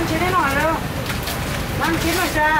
งชิ้นให้หน่อยแล้วนั่งชิ้นหน่อยจ้า